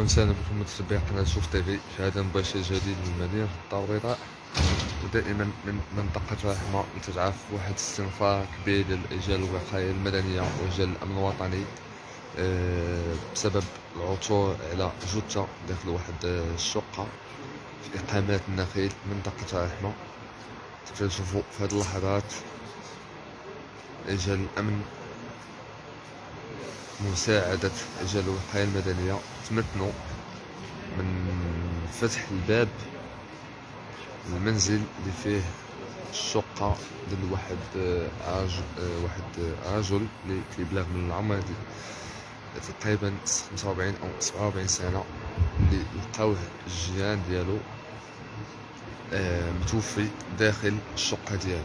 وسهلا بكم متابعي قناة شوف تيفي في هذا مباشر جديد من مدينة الدار البيضاء. ودائما من منطقة رحمة تتعرف واحد الاستنفار كبير للإجال الوقاية المدنية وإجال الأمن الوطني أه بسبب العثور على جثة داخل واحد الشقة في إقامات النخيل منطقة رحمة تشوفوا في هذه اللحظات إجال الأمن مساعدة رجال الوقاية المدنية. تمكنوا من فتح الباب المنزل اللي فيه الشقة ديال واحد رجل واحد رجل اللي كيبلغ من العمر تقريبا خمسة وأربعين أو سبعة وأربعين سنة اللي لقاوه الجيران ديالو آه، متوفي داخل الشقة ديالو.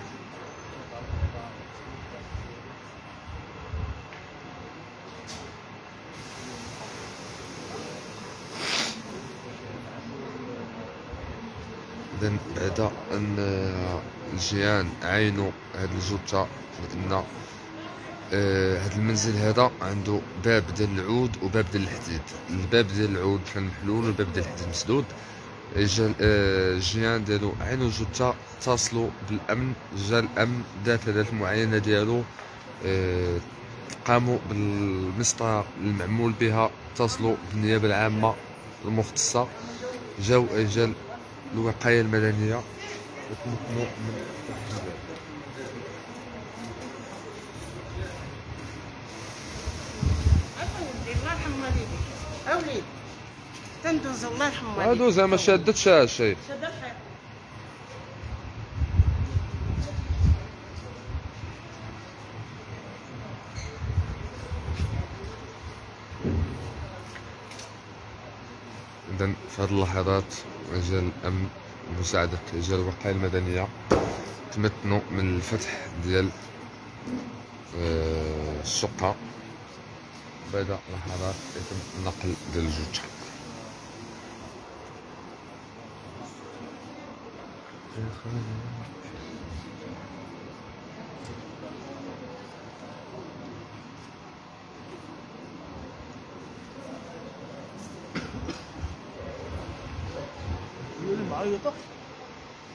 اذا بعد أن الجيران عينوا هاد الجثه لأن آه، هاد المنزل هذا عنده باب ديال العود وباب ديال الحديد. الباب ديال العود كان محلول والباب ديال الحديد مسدود. جا آه، الجيران ديالو عينوا الجثه اتصلوا بالأمن جا الأمن دار هذا المعاينه ديالو آه، قاموا بالمسطرة المعمول بها اتصلوا بالنيابة العامة المختصة. جاو رجال الوقاية المدنية وتمكنوا من والديك أوليد. تندوز الله يرحم والديك هادو زعما شادت إذا في هذه اللحظات رجال الأمن بمساعدة رجال الوقاية المدنية تمكنوا من الفتح ديال آه، الشقة بعد لحظات يتم النقل ديال الجثة 얘 بعيطك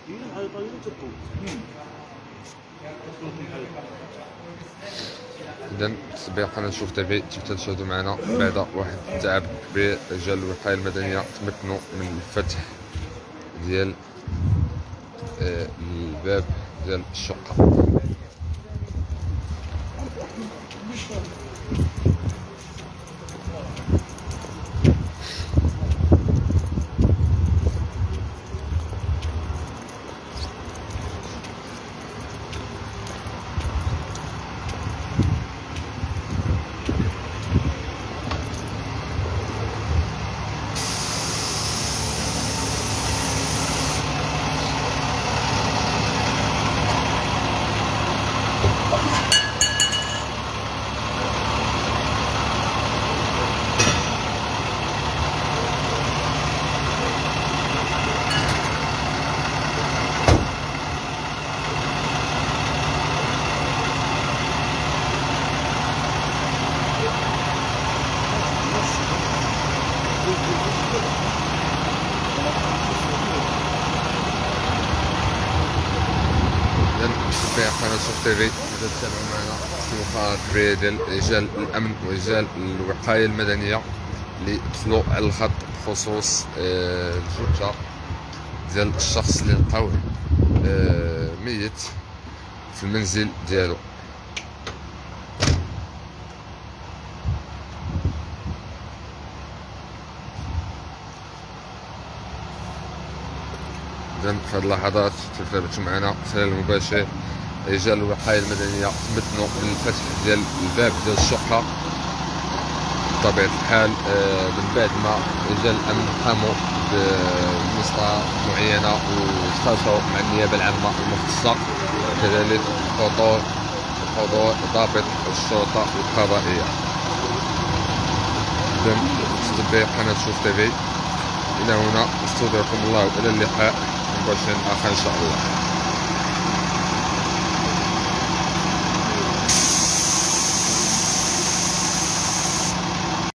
يجي إيه، نعيط يجي تطول اذا التسبيق أنا شوف تبي كيف تشاهدوا معنا بعد واحد التعب كبير رجال الوقاية المدنية تمكنوا من الفتح ديال آه، الباب ديال الشقة. في تتابعوا معنا كبير ديال رجال الأمن ورجال الوقاية المدنية اللي دخلوا على الخط بخصوص الجثه ديال الشخص اللي لقاوه آه، ميت في المنزل ديالو. اذا في هذه اللحظات تتابعوا معنا سلام مباشر رجال الوقاية المدنية تمكنوا من الفتح ديال الباب ديال الشقة. بطبيعة الحال آه، من بعد ما رجال الأمن قاموا بمسطرة معينة واستشاروا مع النيابة العامة المختصة. كذلك حضور حضور ضابط الشرطة القضائية. اذا تتبع قناة شوف تيفي إلى هنا استودعكم الله والى اللقاء مباشر آخر إن شاء الله.